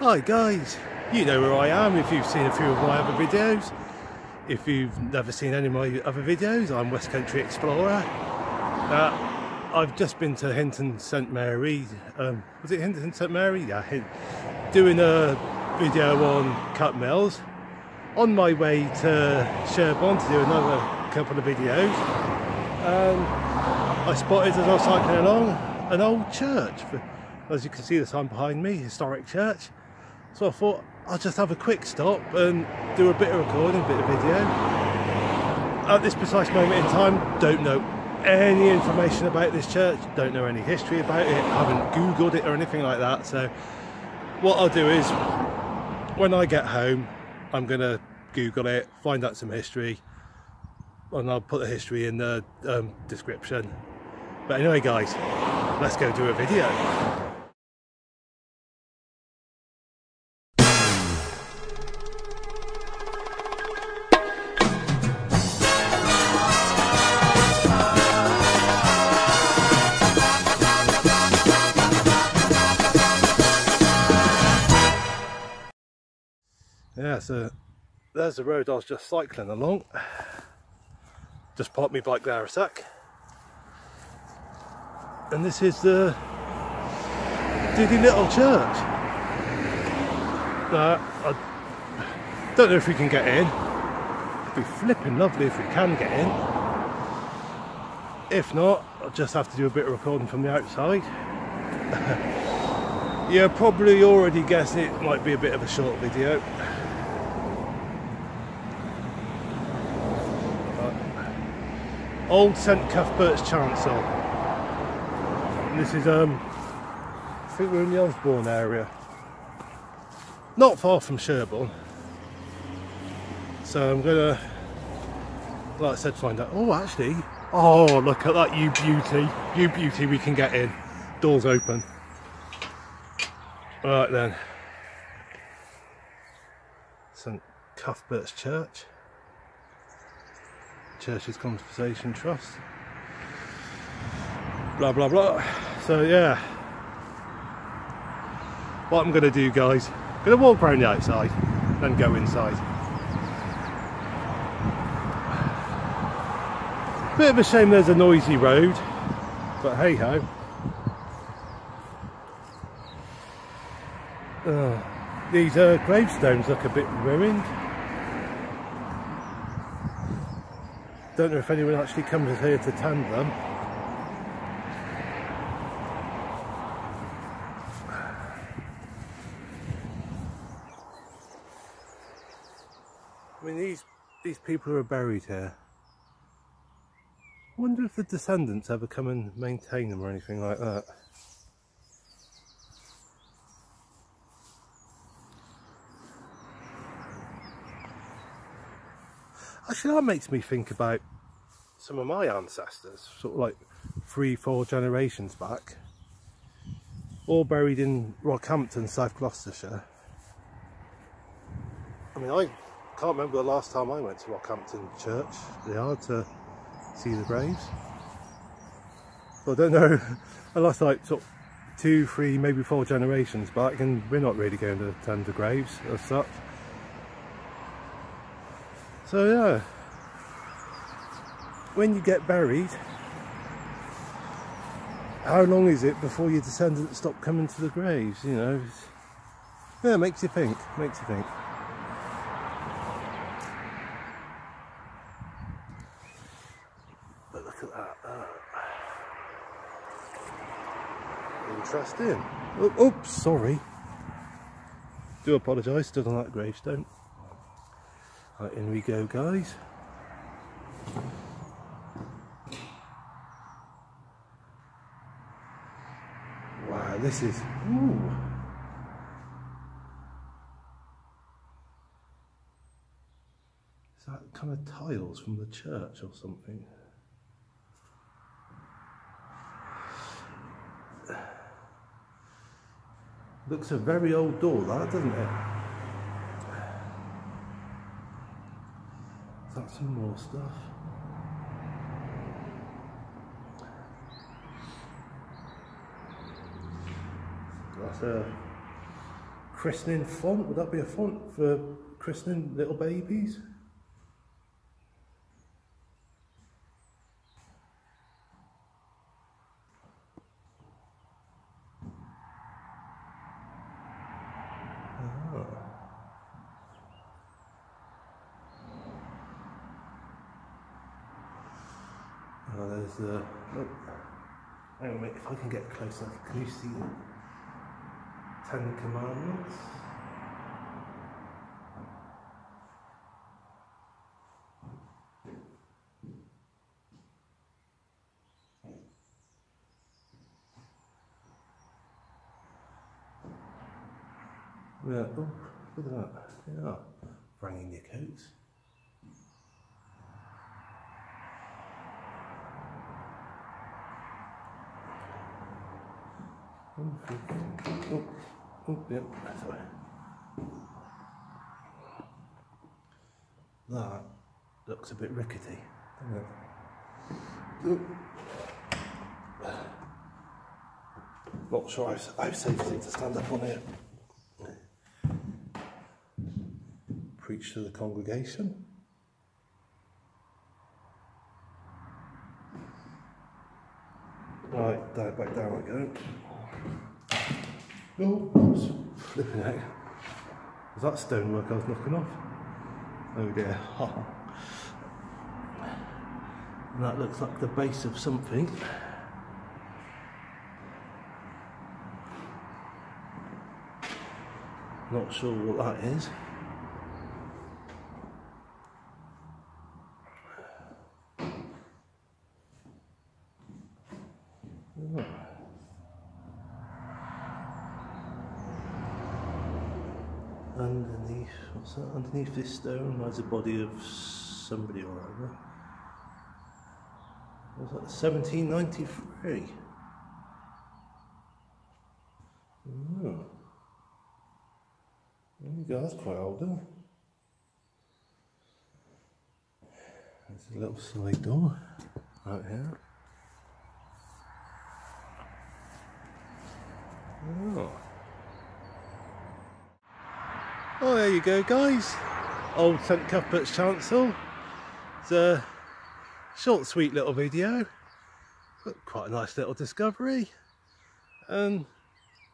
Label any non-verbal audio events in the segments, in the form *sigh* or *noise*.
Hi guys, you know where I am if you've seen a few of my other videos. If you've never seen any of my other videos, I'm West Country Explorer. Uh, I've just been to Hinton St Mary, um, was it Hinton St Mary? Yeah, doing a video on cut mills. On my way to Sherborne to do another couple of videos, um, I spotted as I was cycling along an old church. As you can see the sign behind me, historic church. So I thought I'll just have a quick stop and do a bit of recording, a bit of video. At this precise moment in time, don't know any information about this church, don't know any history about it, haven't googled it or anything like that. So what I'll do is when I get home, I'm gonna Google it, find out some history, and I'll put the history in the um, description. But anyway guys, let's go do a video. There's the road I was just cycling along. Just parked my bike there a sec. And this is the Diddy Little Church. Uh, I don't know if we can get in. It'd be flipping lovely if we can get in. If not, I'll just have to do a bit of recording from the outside. *laughs* You're probably already guessing it might be a bit of a short video. Old St Cuthbert's Chancel. And this is, um, I think we're in the Oborne area. Not far from Sherborne. So I'm gonna, like I said, find out. Oh, actually, oh, look at that, you beauty. You beauty, we can get in. Doors open. Alright then. St Cuthbert's Church. Churches Conservation Trust. Blah blah blah. So yeah. What I'm gonna do guys, I'm gonna walk around the outside, then go inside. Bit of a shame there's a noisy road, but hey ho. Uh, these uh, gravestones look a bit ruined. Don't know if anyone actually comes here to tend them. I mean, these these people are buried here. I wonder if the descendants ever come and maintain them or anything like that. Actually, that makes me think about some of my ancestors, sort of like three, four generations back, all buried in Rockhampton, South Gloucestershire. I mean, I can't remember the last time I went to Rockhampton Church, the yard, to see the graves. I don't know, *laughs* unless like sort of two, three, maybe four generations back, and we're not really going to tend the graves as such. So yeah, when you get buried, how long is it before your descendants stop coming to the graves? You know, yeah, makes you think. Makes you think. But look at that. Uh, interesting. Oh, oops, sorry. Do apologise. Stood on that gravestone. Right, in we go, guys. Wow, this is. Ooh. Is that kind of tiles from the church or something? Looks a very old door, that doesn't it? Is that some more stuff? That's a christening font. Would that be a font for christening little babies? Oh, there's the. Oh, hang on, mate, if I can get close enough, can you see the Ten Commandments? Yeah, oh, look at that. Yeah, bringing your coats. Oh, oh, oh, yep, sorry. That looks a bit rickety, doesn't it? Oh. Not sure I've, I've safe to stand up on it. Preach to the congregation. Right, back down I go. Oh, oops, flipping out. Was *laughs* that stonework I was knocking off? Oh dear. *laughs* that looks like the base of something. Not sure what that is. Oh. Underneath, what's that? Underneath this stone lies the body of somebody or other. Was that 1793? Oh. Hmm. There you go, that's quite old? There's a little side door out here. Oh. Oh, there you go, guys. Old St Cuthbert's Chancel. It's a short, sweet little video. But quite a nice little discovery. And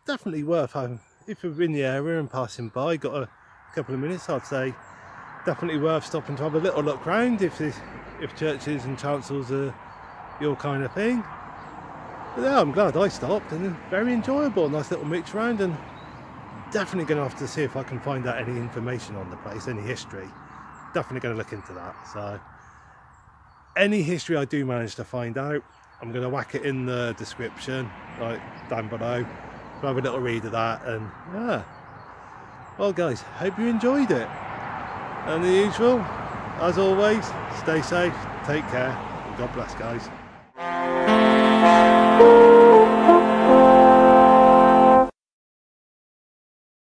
definitely worth having. If you're in the area and passing by, got a couple of minutes, I'd say definitely worth stopping to have a little look round if if churches and chancels are your kind of thing. But yeah, I'm glad I stopped and very enjoyable. Nice little mix round and definitely going to have to see if I can find out any information on the place, any history. Definitely going to look into that. So, any history I do manage to find out, I'm going to whack it in the description, like down below. Have a little read of that, and yeah. Well, guys, hope you enjoyed it. And the usual, as always, stay safe, take care, and God bless, guys.